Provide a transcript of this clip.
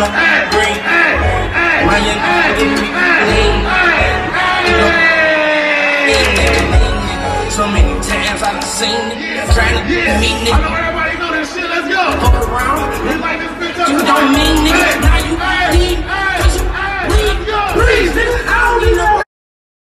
on my green. My young nigga give. So many times I done seen it. Trying to meet I know nigga. everybody know this shit. Let's go. Fuck around.